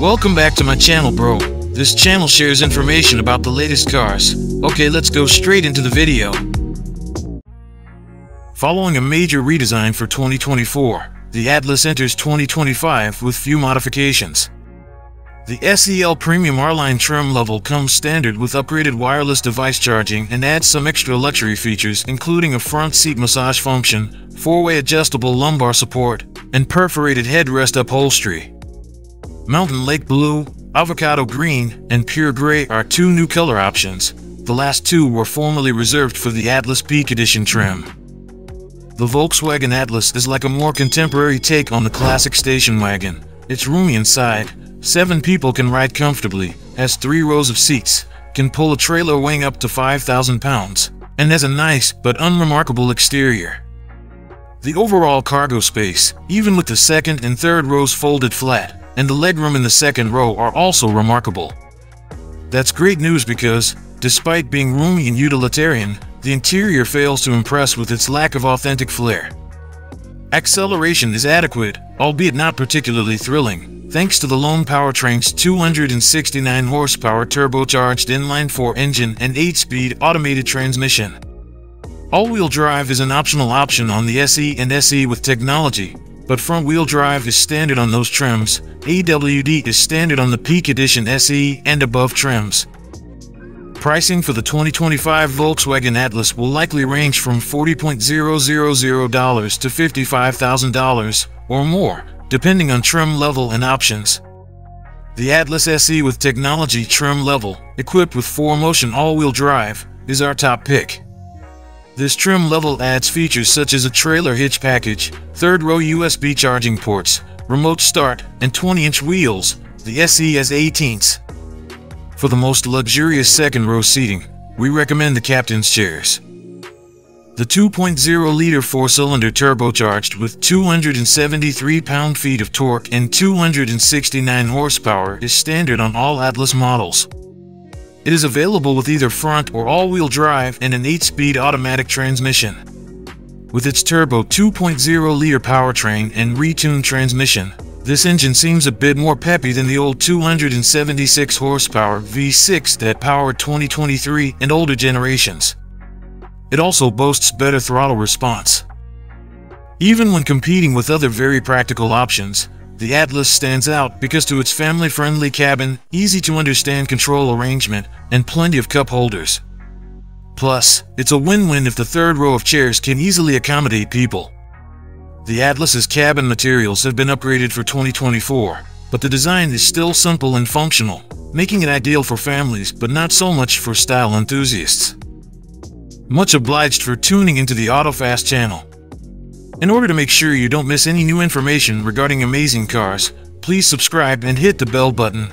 Welcome back to my channel, bro. This channel shares information about the latest cars. Okay, let's go straight into the video. Following a major redesign for 2024, the Atlas enters 2025 with few modifications. The SEL Premium R-Line trim level comes standard with upgraded wireless device charging and adds some extra luxury features including a front seat massage function, four-way adjustable lumbar support, and perforated headrest upholstery. Mountain Lake Blue, Avocado Green, and Pure Gray are two new color options. The last two were formerly reserved for the Atlas Peak Edition trim. The Volkswagen Atlas is like a more contemporary take on the classic station wagon. It's roomy inside, seven people can ride comfortably, has three rows of seats, can pull a trailer weighing up to 5,000 pounds, and has a nice but unremarkable exterior. The overall cargo space, even with the second and third rows folded flat, and the legroom in the second row are also remarkable. That's great news because, despite being roomy and utilitarian, the interior fails to impress with its lack of authentic flair. Acceleration is adequate, albeit not particularly thrilling, thanks to the lone powertrain's 269 horsepower turbocharged inline-4 engine and 8-speed automated transmission. All-wheel drive is an optional option on the SE and SE with technology, but front-wheel drive is standard on those trims, AWD is standard on the Peak Edition SE and above trims. Pricing for the 2025 Volkswagen Atlas will likely range from $40,000 to $55,000 or more, depending on trim level and options. The Atlas SE with technology trim level, equipped with 4Motion all-wheel drive, is our top pick. This trim level adds features such as a trailer hitch package, third row USB charging ports, remote start, and 20-inch wheels. The SE has 18s. For the most luxurious second row seating, we recommend the captain's chairs. The 2.0-liter four-cylinder turbocharged with 273 pound-feet of torque and 269 horsepower is standard on all Atlas models. It is available with either front or all-wheel drive and an 8-speed automatic transmission. With its turbo 2.0-liter powertrain and retuned transmission, this engine seems a bit more peppy than the old 276 horsepower V6 that powered 2023 and older generations. It also boasts better throttle response. Even when competing with other very practical options, the Atlas stands out because to its family-friendly cabin, easy-to-understand control arrangement, and plenty of cup holders. Plus, it's a win-win if the third row of chairs can easily accommodate people. The Atlas's cabin materials have been upgraded for 2024, but the design is still simple and functional, making it ideal for families but not so much for style enthusiasts. Much obliged for tuning into the AutoFast channel. In order to make sure you don't miss any new information regarding amazing cars, please subscribe and hit the bell button